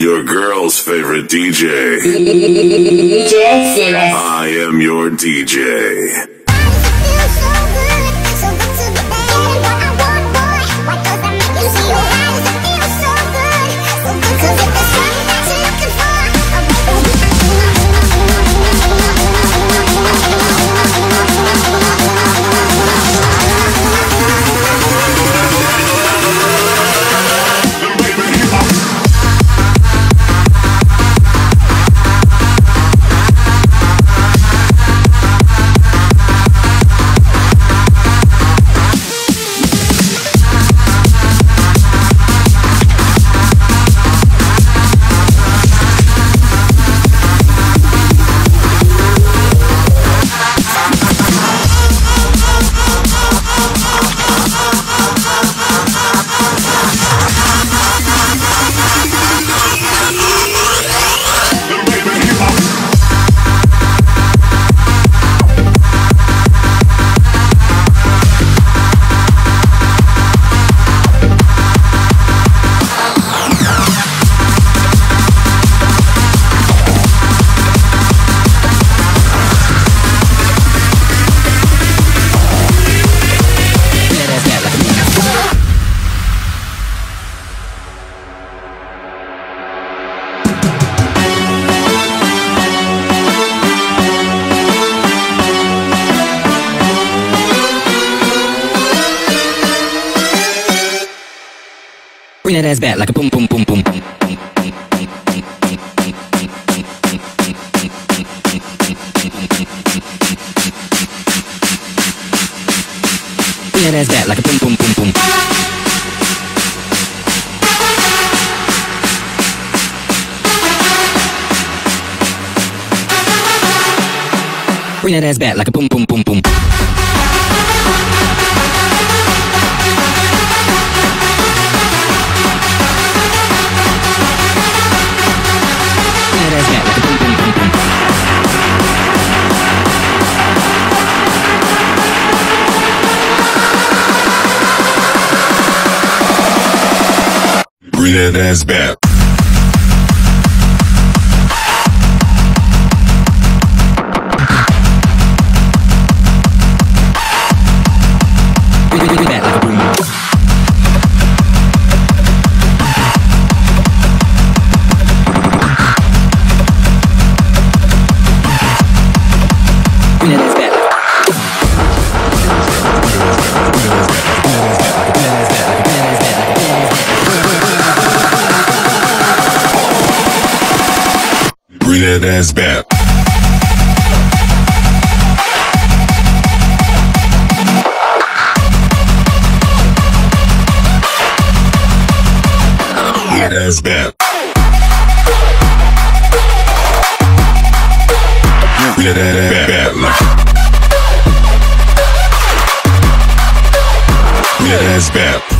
Your girl's favorite DJ. DJ. I am your DJ. Ass back like a boom, boom, boom, boom, boom. Bring that ass back like a boom, boom, boom, boom. Bring that ass back like a boom, boom, boom, boom. Bring that ass back. Bring that ass back. Bring that ass back. Bring that ass back. Bring that ass back.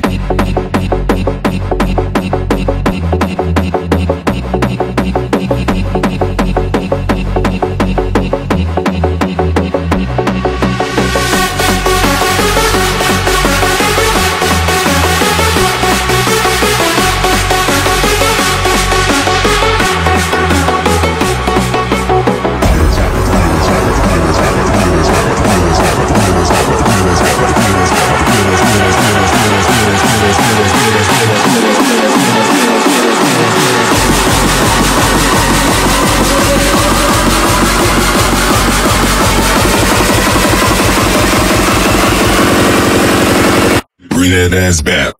Ass back.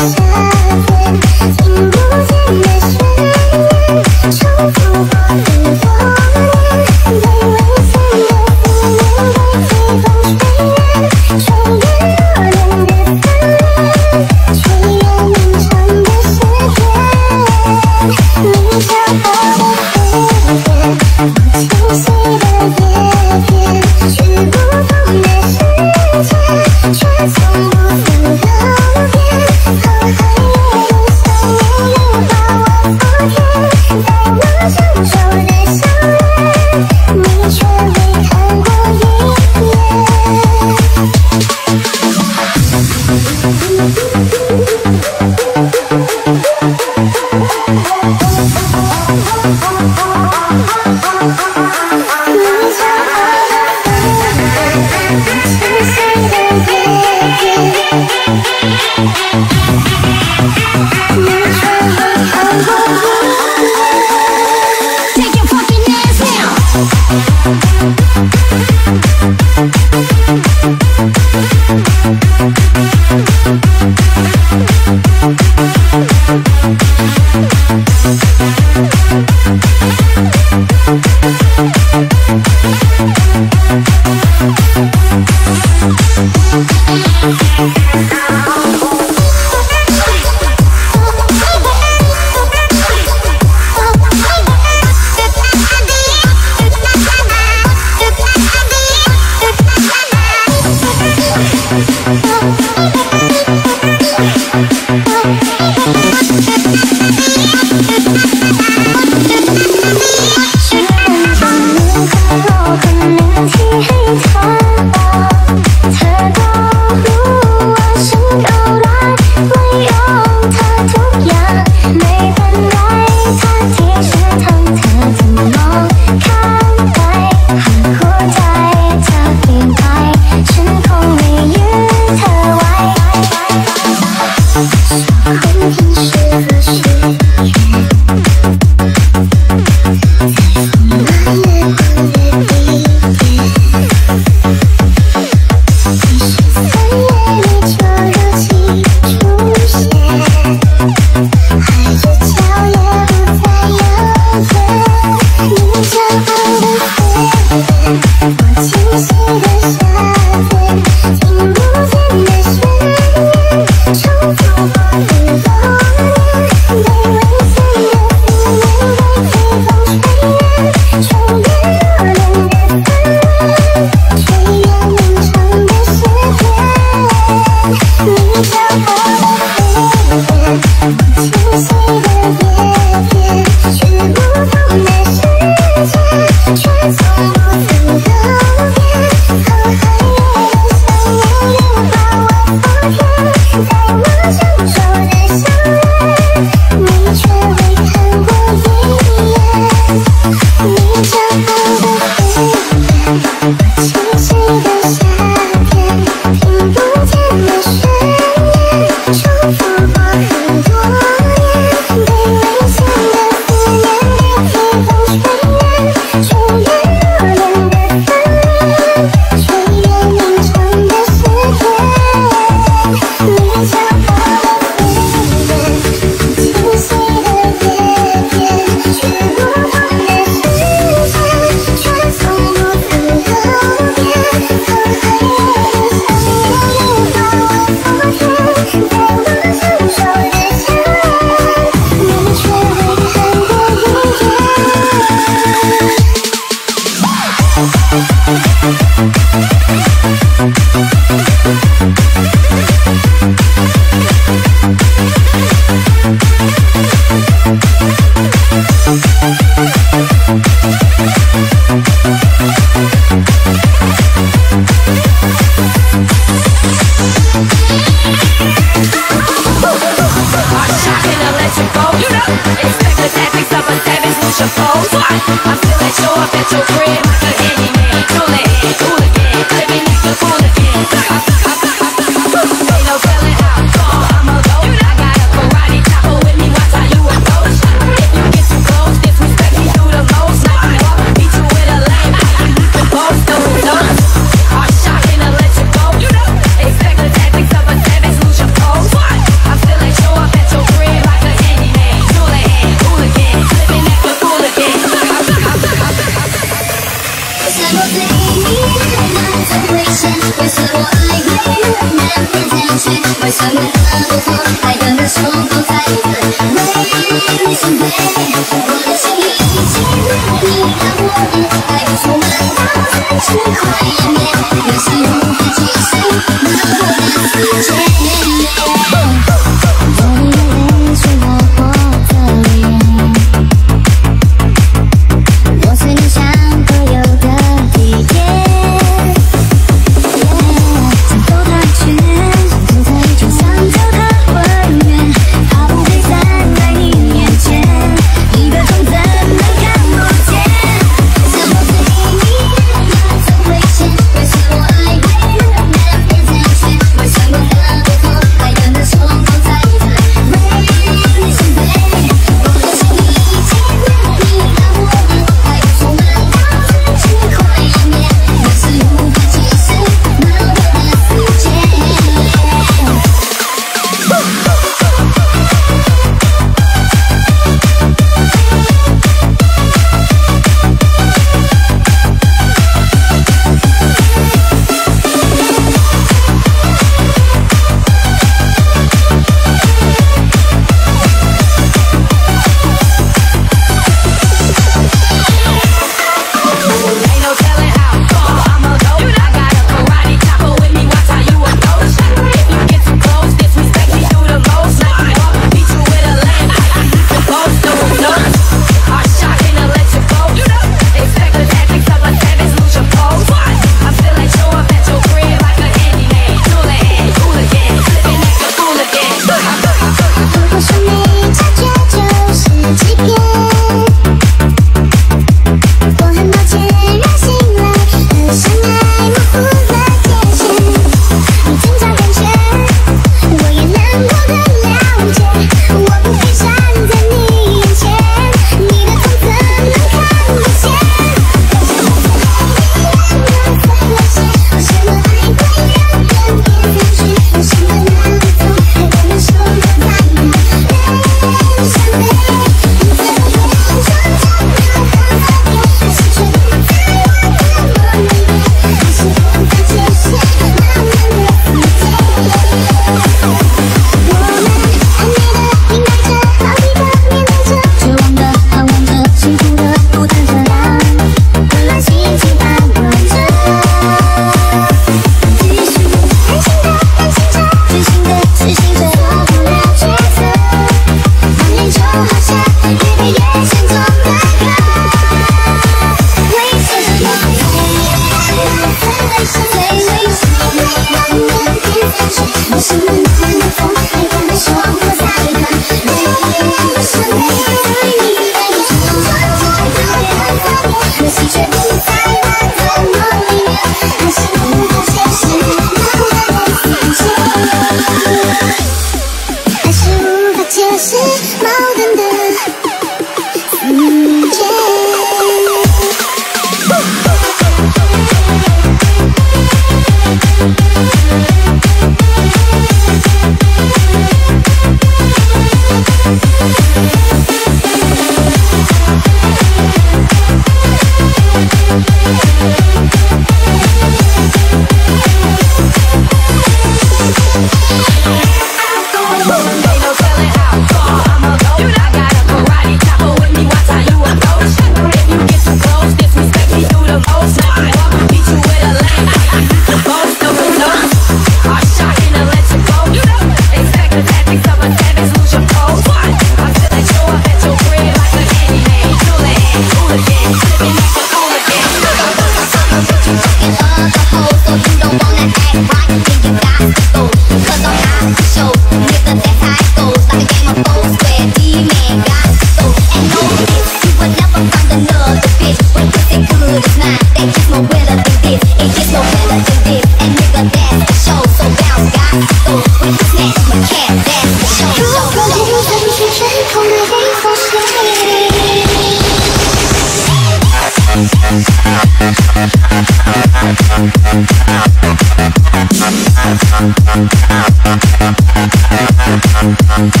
Thank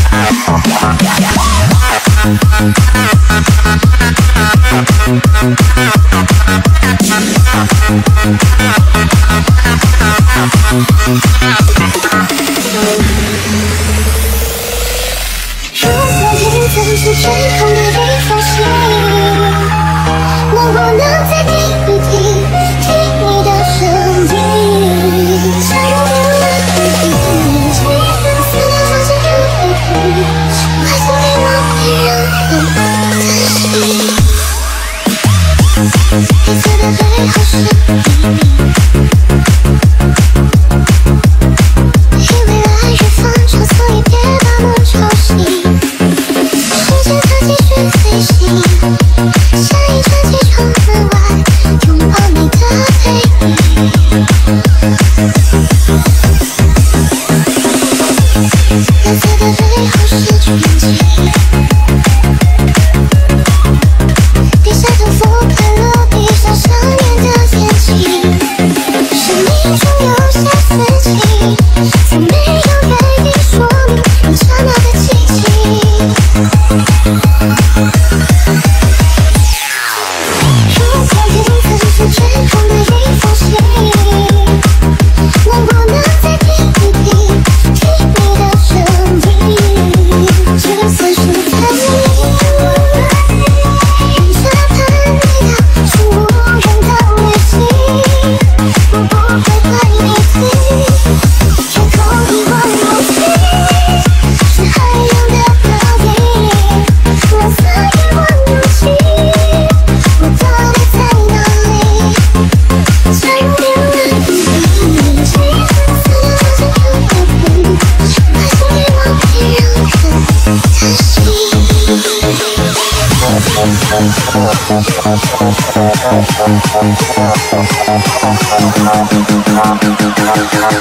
you.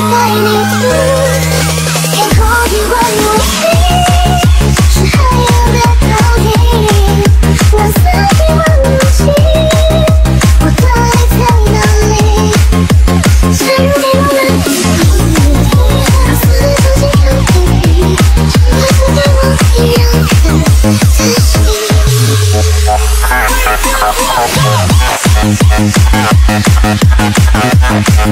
たいに Oh,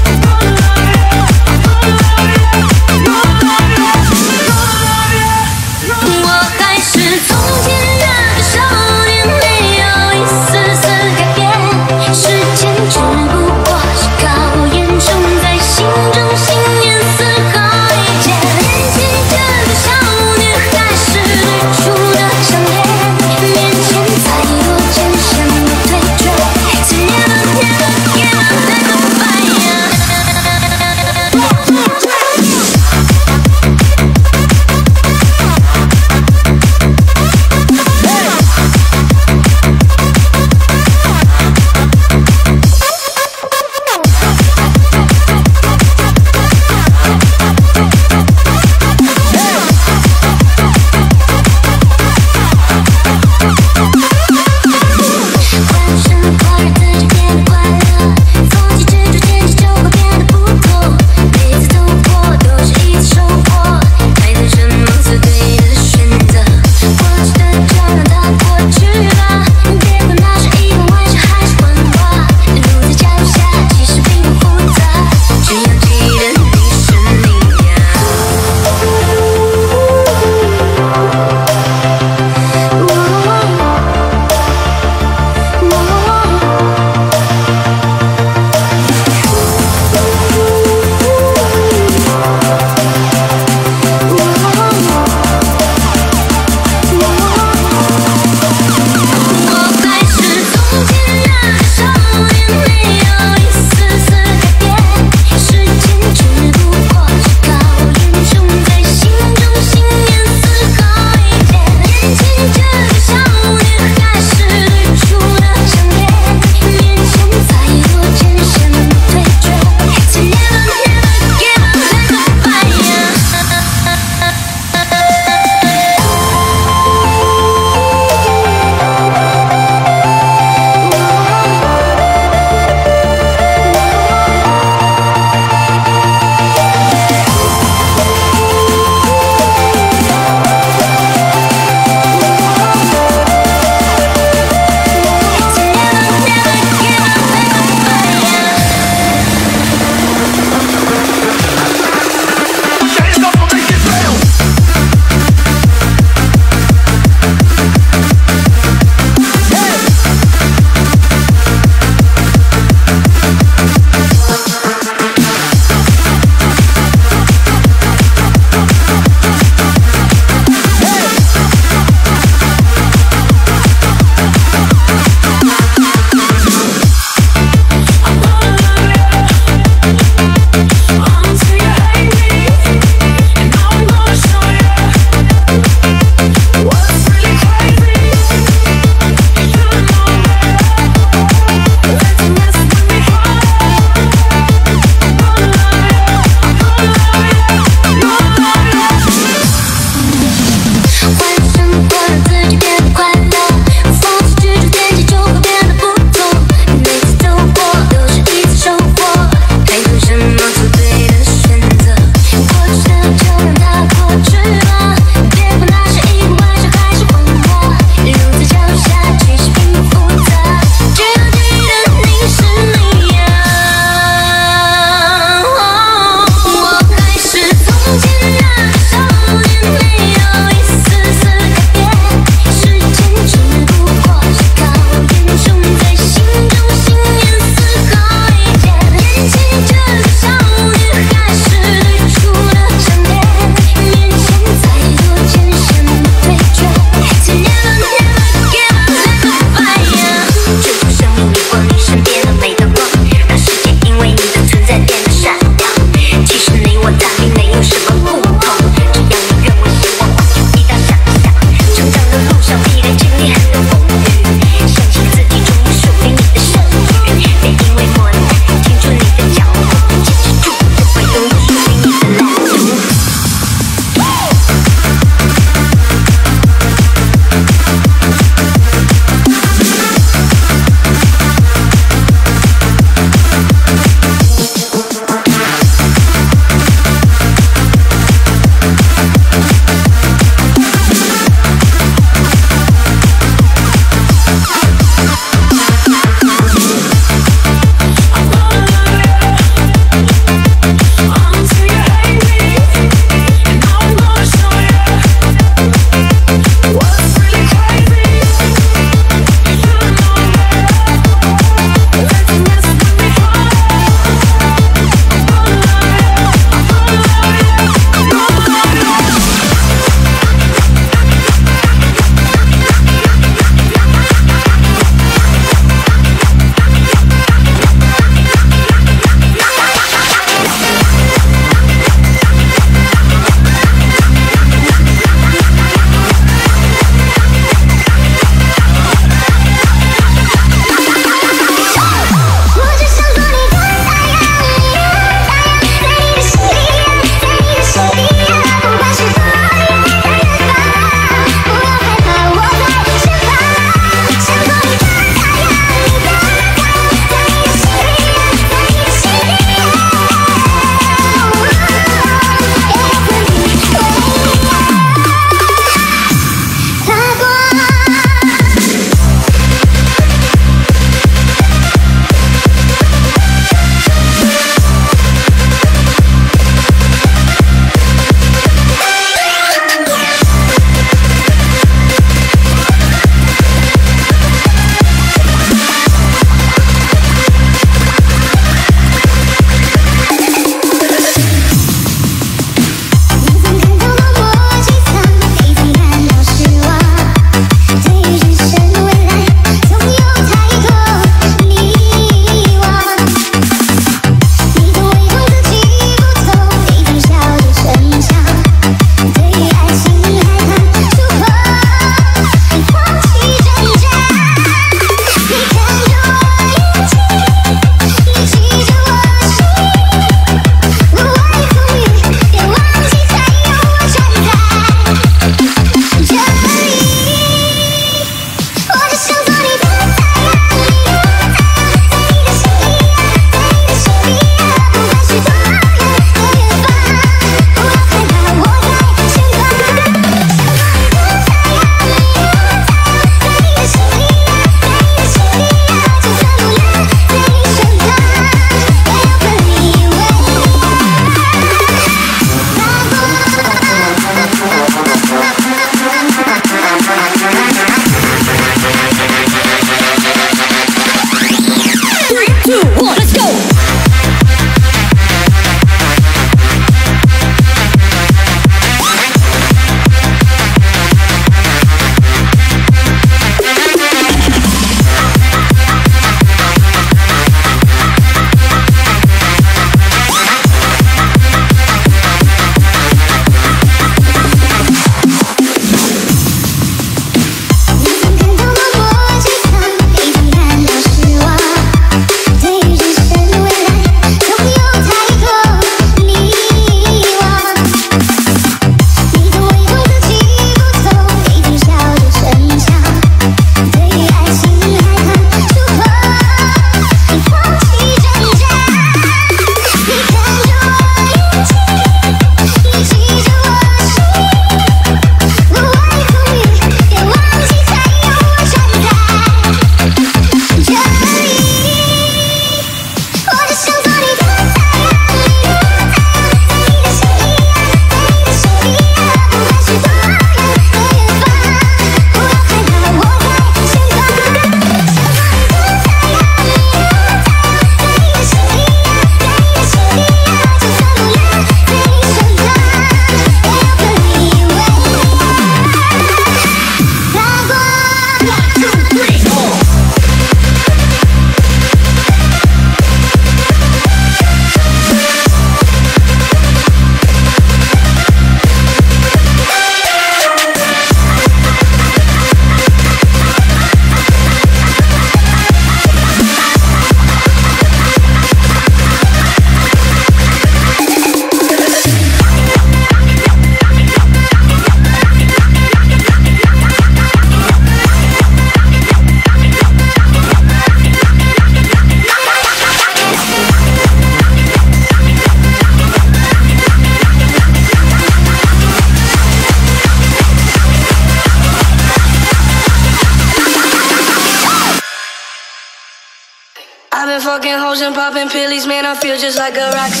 just like a rock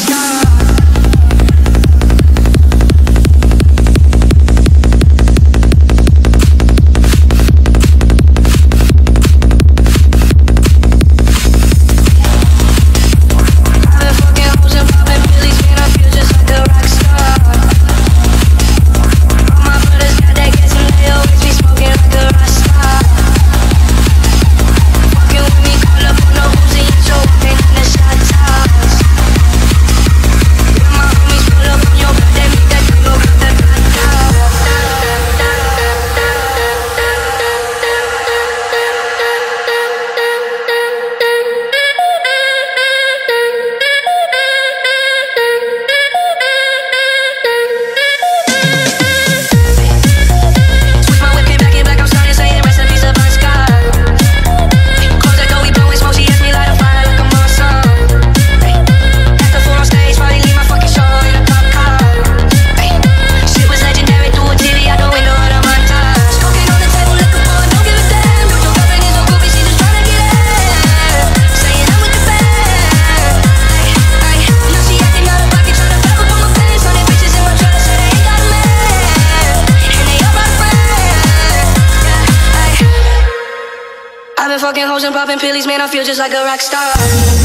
fucking hoes and popping pillies, man, I feel just like a rock star.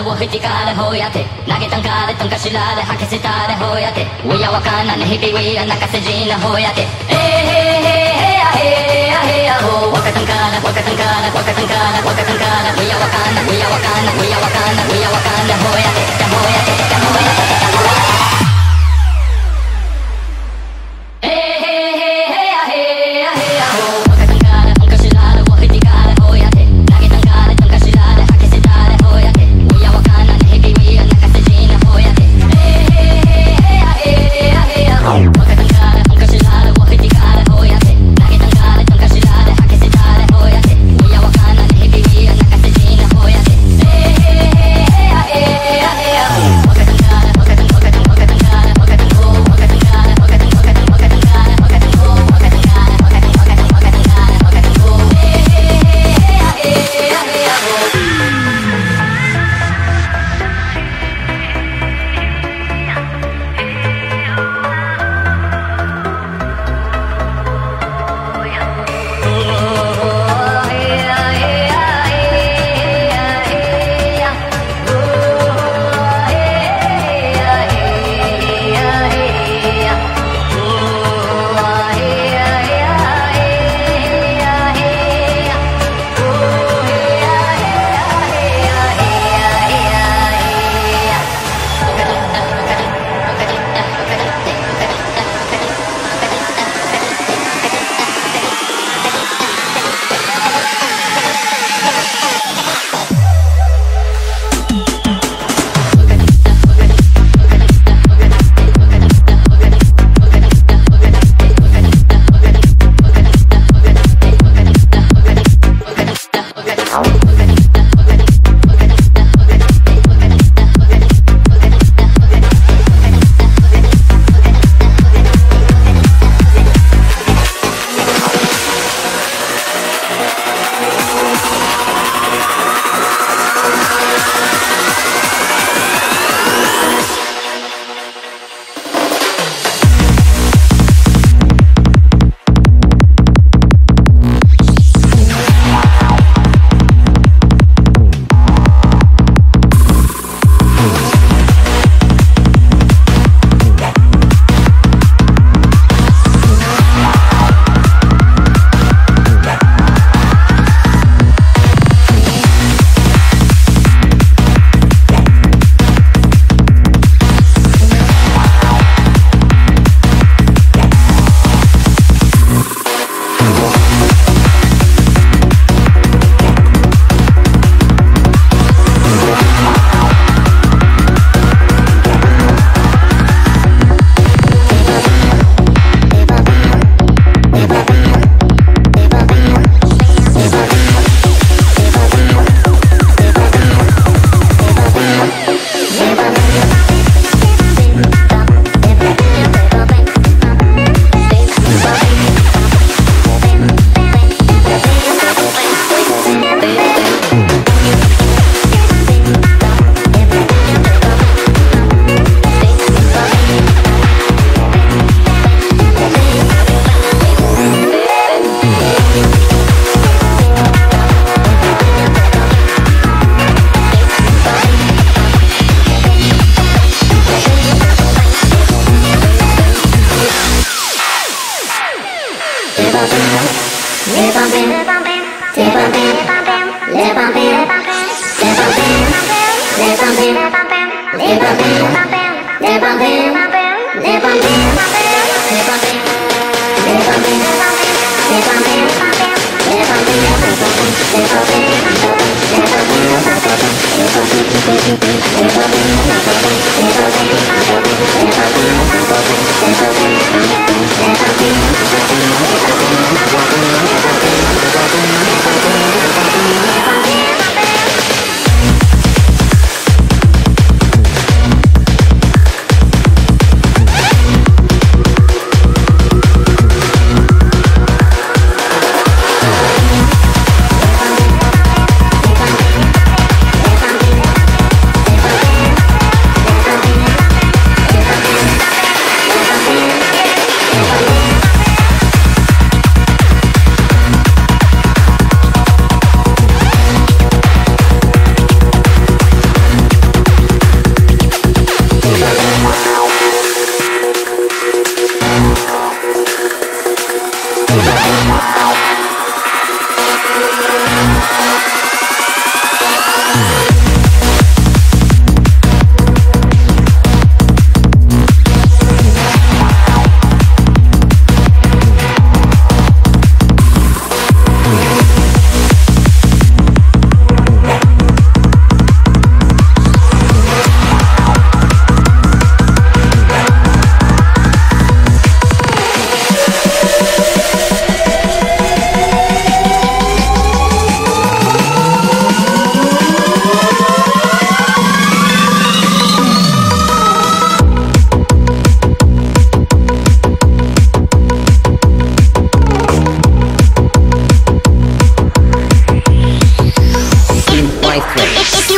からを引きからほうやて。投げたんかれたんかしらで吐きしたでほうやて。うやわかんなね日々うや泣かせじなほうやて。えー、へーへーへーへやへやほ。うわかたんからわかたんからわかたんからわかたんから。うやわかんなうやわかんなうやわかんなうやわかんなほうやてだほうやてだほうやてだほうやて。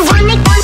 you wanna go